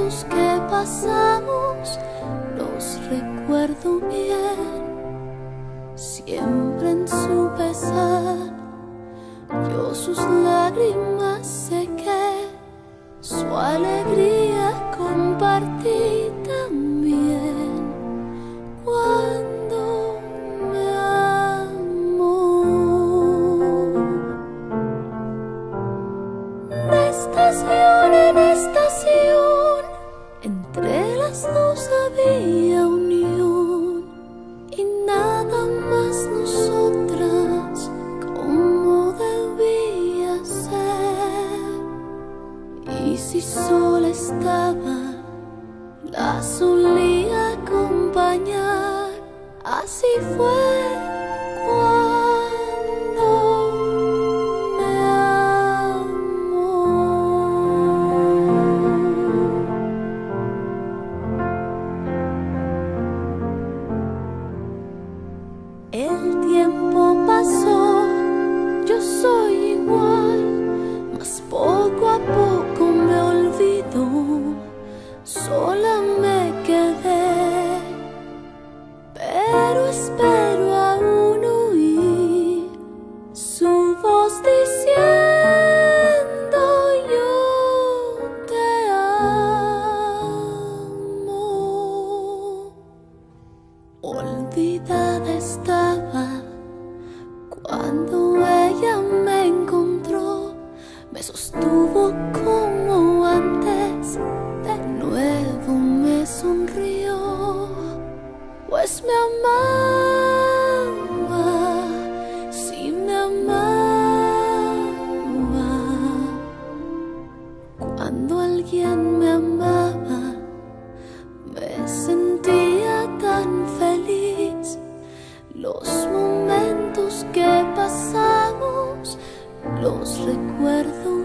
momentos que pasamos los recuerdo bien, siempre en su pesar. Yo sus lágrimas sé su alegría compartí. Había unión y nada más nosotras como debía ser. Y si sola estaba, la solía acompañar. Así fue El tiempo pasó, yo soy igual, mas poco a poco me olvidó, sola me quedé, pero espero Cuando ella me encontró, me sostuvo como antes, de nuevo me sonrió, pues me amaba, sí me amaba. Cuando alguien me amaba, me sentía tan feliz. Los recuerdo